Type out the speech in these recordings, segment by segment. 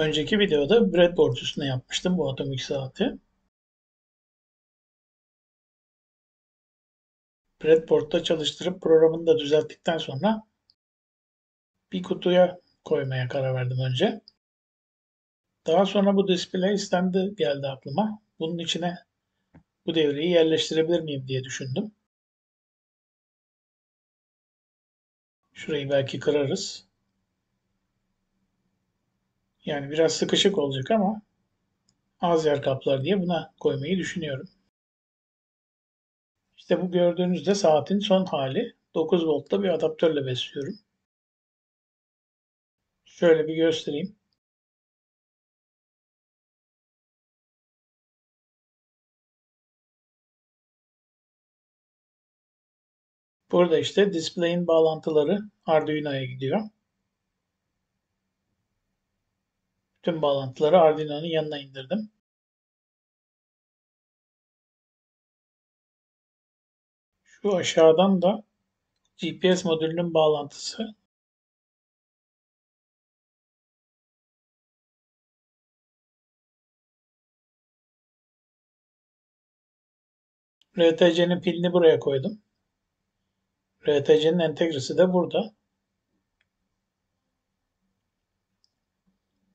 Önceki videoda breadboard üstüne yapmıştım bu atomik saati. Breadboard'da çalıştırıp programını da düzelttikten sonra bir kutuya koymaya karar verdim önce. Daha sonra bu display standı geldi aklıma. Bunun içine bu devreyi yerleştirebilir miyim diye düşündüm. Şurayı belki kırarız. Yani biraz sıkışık olacak ama az yer kaplar diye buna koymayı düşünüyorum. İşte bu gördüğünüz de saatin son hali. 9 voltta bir adaptörle besliyorum. Şöyle bir göstereyim. Burada işte display'in bağlantıları Arduino'ya gidiyor. Tüm bağlantıları Arduino'nun yanına indirdim. Şu aşağıdan da GPS modülünün bağlantısı. RTC'nin pilini buraya koydum. RTC'nin entegresi de burada.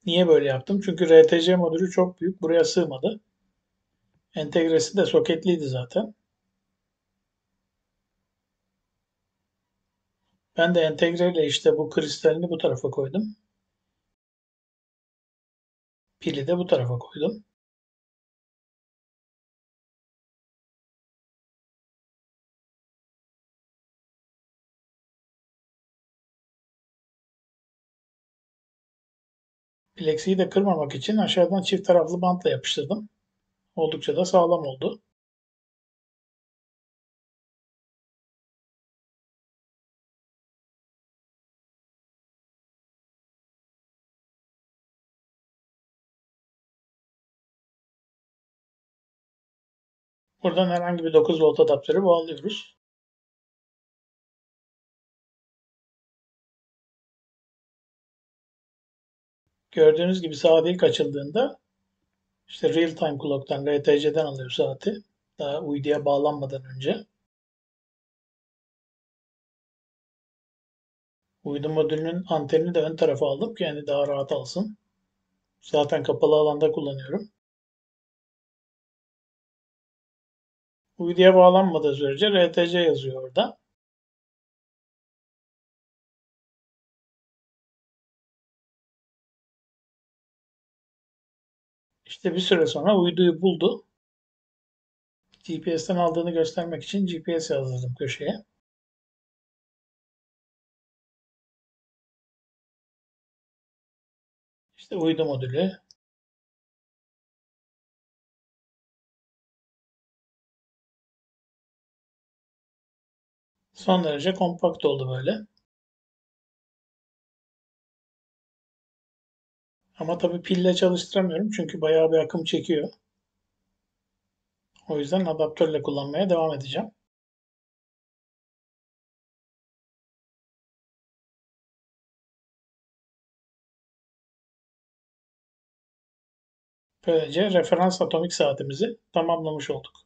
Niye böyle yaptım? Çünkü RTC modülü çok büyük. Buraya sığmadı. Entegresi de soketliydi zaten. Ben de entegreyle işte bu kristalini bu tarafa koydum. Pili de bu tarafa koydum. Plexiyi de kırmamak için aşağıdan çift taraflı bantla yapıştırdım. Oldukça da sağlam oldu. Buradan herhangi bir 9 volt adaptörü bağlıyoruz. Gördüğünüz gibi saat ilk açıldığında işte real time clock'tan RTC'den alıyor saati. Daha uyduya bağlanmadan önce. Uydu modülünün antenini de ön tarafa aldım ki yani daha rahat alsın. Zaten kapalı alanda kullanıyorum. Uyduya bağlanmadığı sürece RTC yazıyor orada. İşte bir süre sonra uyduyu buldu. GPS'ten aldığını göstermek için GPS yazdırdım köşeye. İşte uydu modülü. Son derece kompakt oldu böyle. Ama tabii pille çalıştıramıyorum çünkü bayağı bir akım çekiyor. O yüzden adaptörle kullanmaya devam edeceğim. Böylece referans atomik saatimizi tamamlamış olduk.